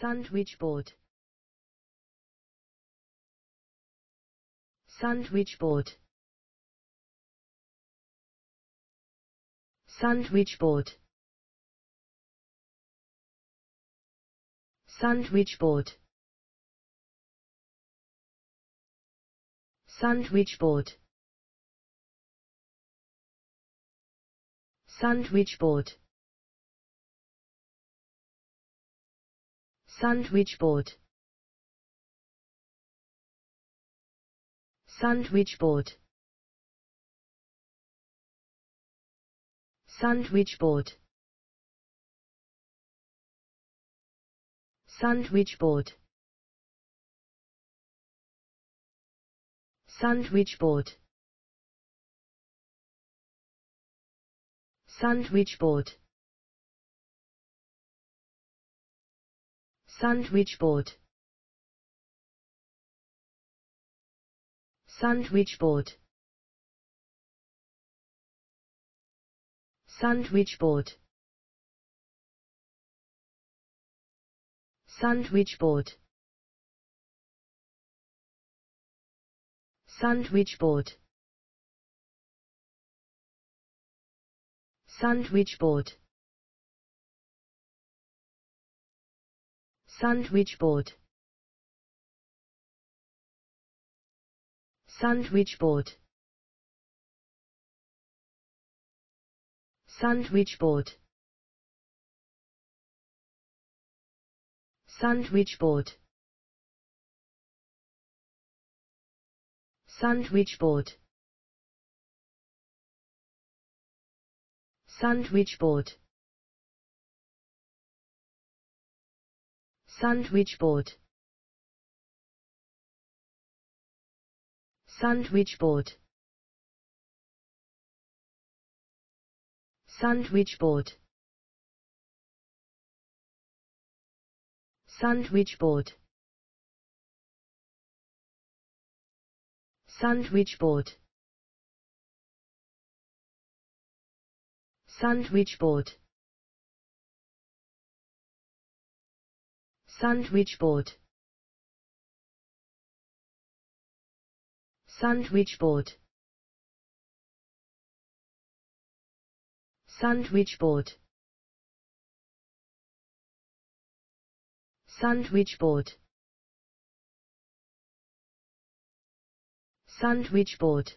sandwich board sandwich board sandwich board sandwich board sandwich board sandwich board sandwich board sandwich board sandwich board sandwich board sandwich board sandwich board sandwich board sandwich board sandwich board sandwich board sandwich board sandwich board sandwich board sandwich board sandwich board sandwich board sandwich board sandwich board sandwich board sandwich board sandwich board sandwich board sandwich board sandwich board sandwich board sandwich board sandwich board sandwich board sandwich board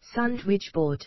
sandwich board